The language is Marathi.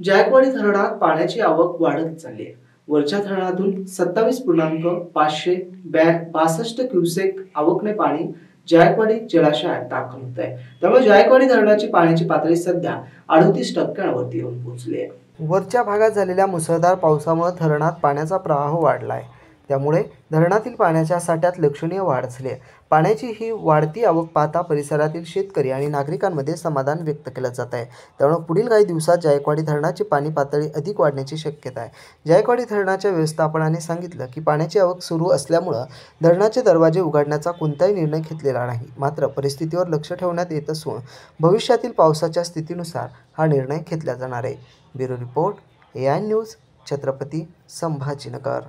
जायकवाडी धरणात पाण्याची आवक वाढत चालली आहे. वरच्या धरणातून सत्तावीस पूर्णांक पाचशे ब्या बासष्ट क्युसेक आवकने पाणी जायकवाडी जलाशयात दाखल होत आहे. त्यामुळे जायकवाडी धरणाची पाण्याची पातळी सध्या अडतीस टक्क्यांवरती येऊन पोहोचली आहे. वरच्या भागात झालेल्या मुसळधार पावसामुळे धरणात पाण्याचा प्रवाह वाढला आहे. त्यामुळे धरणातील पाण्याच्या साठ्यात लक्षणीय वाढ झाली आहे. पाण्याची ही वाढती आवक पाहता परिसरातील शेतकरी आणि नागरिकांमध्ये समाधान व्यक्त केलं जात आहे. त्यामुळे पुढील काही दिवसात जायकवाडी धरणाची पाणी पातळी अधिक वाढण्याची शक्यता आहे. जायकवाडी धरणाच्या व्यवस्थापनाने सांगितलं की पाण्याची आवक सुरू असल्यामुळं धरणाचे दरवाजे उघडण्याचा कोणताही निर्णय घेतलेला नाही. मात्र परिस्थितीवर लक्ष ठेवण्यात येत असून भविष्यातील पावसाच्या स्थितीनुसार हा निर्णय घेतला जाणार आहे. Bureau report A I news Chhatrapati Sambhajinagar.